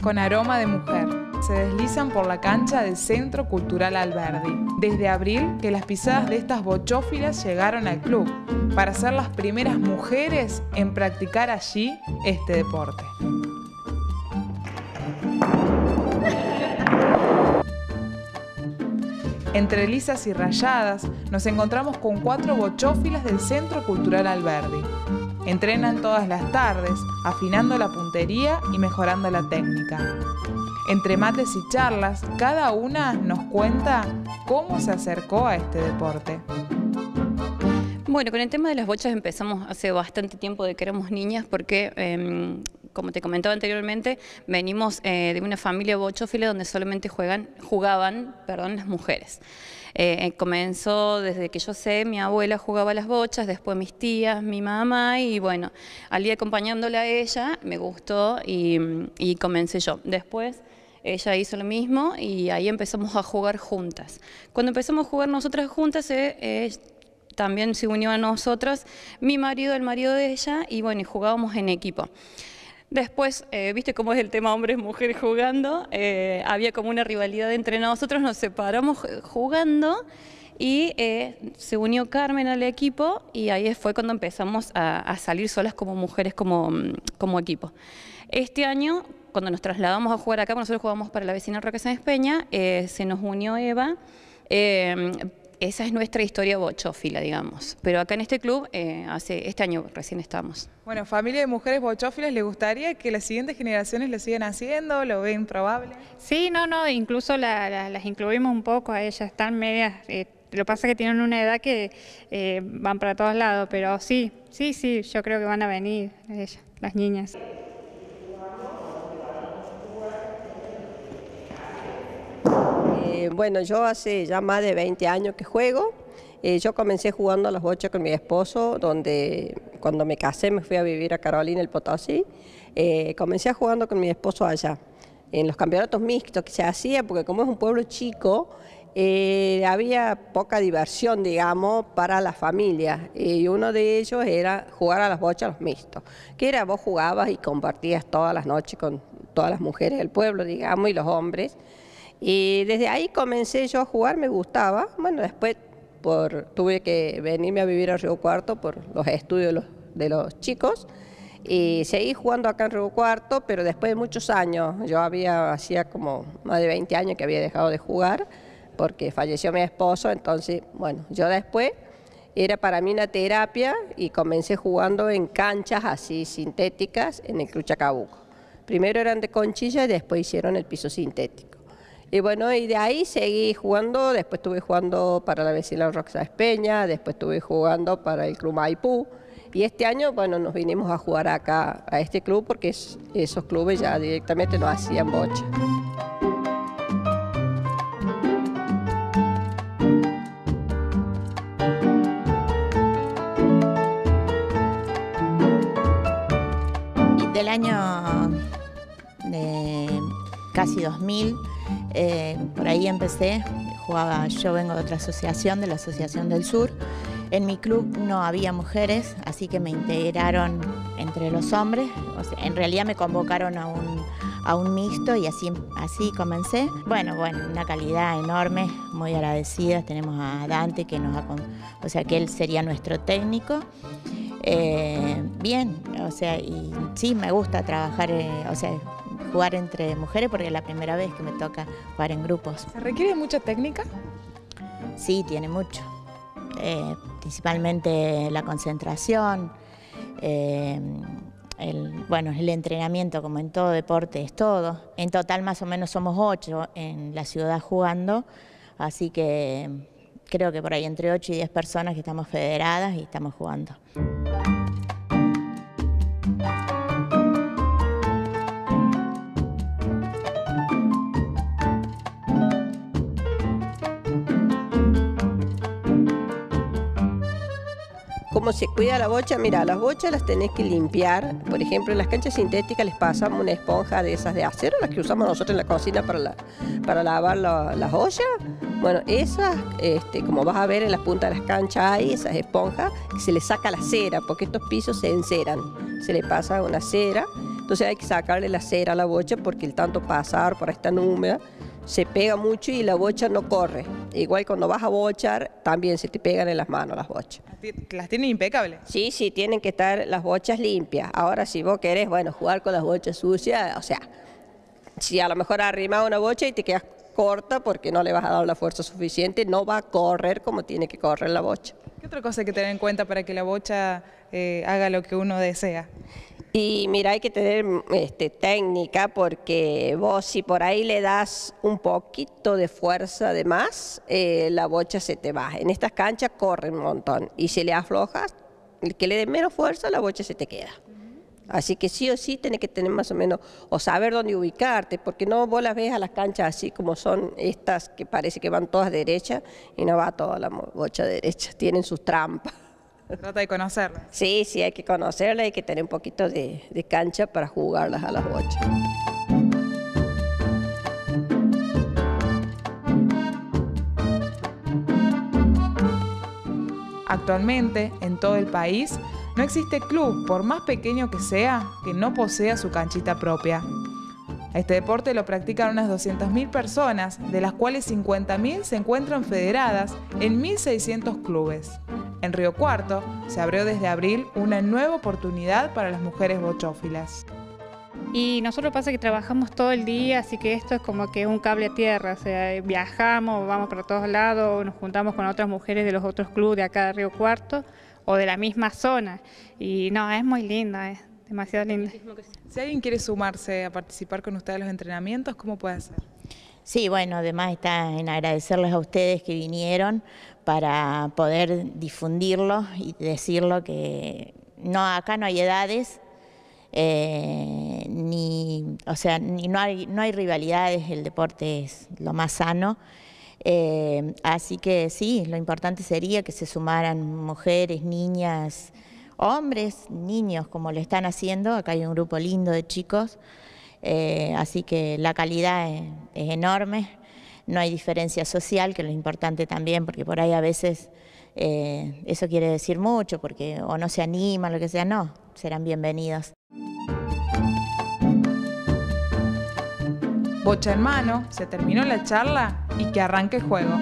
Con aroma de mujer. Se deslizan por la cancha del Centro Cultural Alberdi. Desde abril que las pisadas de estas bochófilas llegaron al club para ser las primeras mujeres en practicar allí este deporte. Entre lisas y rayadas nos encontramos con cuatro bochófilas del Centro Cultural Alberdi. Entrenan todas las tardes, afinando la puntería y mejorando la técnica. Entre mates y charlas, cada una nos cuenta cómo se acercó a este deporte. Bueno, con el tema de las bochas empezamos hace bastante tiempo de que éramos niñas porque em, como te comentaba anteriormente, venimos eh, de una familia bochófila donde solamente juegan, jugaban perdón, las mujeres. Eh, eh, comenzó desde que yo sé, mi abuela jugaba las bochas, después mis tías, mi mamá, y bueno, al día acompañándola a ella, me gustó y, comencé yo. Después ella hizo lo mismo y ahí empezamos a jugar juntas. Cuando empezamos a jugar nosotras juntas, también se unió a nosotros mi marido, el marido de ella, y bueno, y jugábamos en equipo. Después, eh, viste cómo es el tema hombres-mujeres jugando, eh, había como una rivalidad entre nosotros, nos separamos jugando y eh, se unió Carmen al equipo y ahí fue cuando empezamos a, salir solas como mujeres, como, equipo. Este año, cuando nos trasladamos a jugar acá, nosotros jugamos para la vecina Roque Sáenz Peña, se nos unió Eva, esa es nuestra historia bochófila, digamos. Pero acá en este club, eh, hace este año recién estamos. Bueno, familia de mujeres bochófilas, ¿le gustaría que las siguientes generaciones lo sigan haciendo? ¿Lo ven probable? Sí, no, no, incluso las incluimos un poco a ellas, están medias... Eh, lo que pasa es que tienen una edad que eh, van para todos lados, pero sí, sí, sí, yo creo que van a venir ellas, las niñas. Eh, bueno, yo hace ya más de 20 años que juego. Eh, yo comencé jugando a las bochas con mi esposo, donde cuando me casé me fui a vivir a Carolina, el Potosí. Eh, comencé jugando con mi esposo allá, en los campeonatos mixtos que se hacía, porque como es un pueblo chico, había poca diversión, digamos, para la familia. Y uno de ellos era jugar a las bochas los mixtos, que era vos jugabas y compartías todas las noches con todas las mujeres del pueblo, digamos, y los hombres. Y desde ahí comencé yo a jugar, me gustaba. Bueno, después por, tuve que venirme a vivir a Río Cuarto por los estudios de los, chicos. Y seguí jugando acá en Río Cuarto, pero después de muchos años, yo había, hacía como más de 20 años que había dejado de jugar, porque falleció mi esposo, entonces, bueno, yo después era para mí una terapia y comencé jugando en canchas así sintéticas en el Cruchacabuco. Primero eran de conchilla y después hicieron el piso sintético. Y bueno, y de ahí seguí jugando, después estuve jugando para la vecina Roxa Espeña, después estuve jugando para el Club Maipú. Y este año, bueno, nos vinimos a jugar acá, a este club, porque esos clubes ya directamente nos hacían bocha. Del año de casi 2000 eh, por ahí empecé, jugaba, yo vengo de otra asociación, de la Asociación del Sur. En mi club no había mujeres, así que me integraron entre los hombres. en realidad me convocaron a un, a un mixto y así, así comencé. Bueno, bueno, una calidad enorme, muy agradecidas. Tenemos a Dante que nos o sea que él sería nuestro técnico. Eh, bien, o sea, y sí me gusta trabajar, eh, o sea, jugar entre mujeres porque es la primera vez que me toca jugar en grupos. ¿Se requiere mucha técnica? Sí, tiene mucho. Eh, principalmente la concentración, eh, el, bueno, el entrenamiento como en todo deporte es todo. En total más o menos somos ocho en la ciudad jugando, así que creo que por ahí entre ocho y diez personas que estamos federadas y estamos jugando. ¿Cómo se cuida la bocha? Mira, las bochas las tenés que limpiar. Por ejemplo, en las canchas sintéticas les pasamos una esponja de esas de acero, las que usamos nosotros en la cocina para, para lavar las ollas. Bueno, esas, este, como vas a ver en las puntas de las canchas hay esas esponjas que se les saca la cera, porque estos pisos se enceran. Se le pasa una cera Entonces hay que sacarle la cera a la bocha porque el tanto pasar por esta húmeda se pega mucho y la bocha no corre. Igual cuando vas a bochar, también se te pegan en las manos las bochas. ¿Las tienen impecables? Sí, sí, tienen que estar las bochas limpias. Ahora, si vos querés, bueno, jugar con las bochas sucias, o sea, si a lo mejor arrimas una bocha y te quedas corta porque no le vas a dar la fuerza suficiente, no va a correr como tiene que correr la bocha. ¿Qué otra cosa hay que tener en cuenta para que la bocha eh, haga lo que uno desea? Y mira, hay que tener este, técnica porque vos si por ahí le das un poquito de fuerza de más, eh, la bocha se te va. En estas canchas corre un montón y si le aflojas, el que le dé menos fuerza, la bocha se te queda. Así que sí o sí tenés que tener más o menos, o saber dónde ubicarte, porque no vos las ves a las canchas así como son estas que parece que van todas derechas y no va toda la bocha derecha, tienen sus trampas. Trata de conocerlas. Sí, sí, hay que conocerlas, hay que tener un poquito de, de cancha para jugarlas a las bochas. Actualmente, en todo el país, no existe club, por más pequeño que sea, que no posea su canchita propia. Este deporte lo practican unas 200.000 personas, de las cuales 50.000 se encuentran federadas en 1.600 clubes. En Río Cuarto se abrió desde abril una nueva oportunidad para las mujeres bochófilas. Y nosotros pasa que trabajamos todo el día, así que esto es como que un cable a tierra, o sea, viajamos, vamos para todos lados, nos juntamos con otras mujeres de los otros clubes de acá de Río Cuarto o de la misma zona. Y no, es muy lindo, es demasiado lindo. Si alguien quiere sumarse a participar con ustedes en los entrenamientos, ¿cómo puede hacer? Sí, bueno, además está en agradecerles a ustedes que vinieron para poder difundirlo y decirlo que no acá no hay edades, eh, ni, o sea, ni, no, hay, no hay rivalidades, el deporte es lo más sano. Eh, así que sí, lo importante sería que se sumaran mujeres, niñas, hombres, niños, como lo están haciendo. Acá hay un grupo lindo de chicos, eh, así que la calidad es, enorme. No hay diferencia social, que es lo importante también, porque por ahí a veces eso quiere decir mucho, porque o no se animan, lo que sea, no, serán bienvenidos. Bocha en mano, se terminó la charla y que arranque el juego.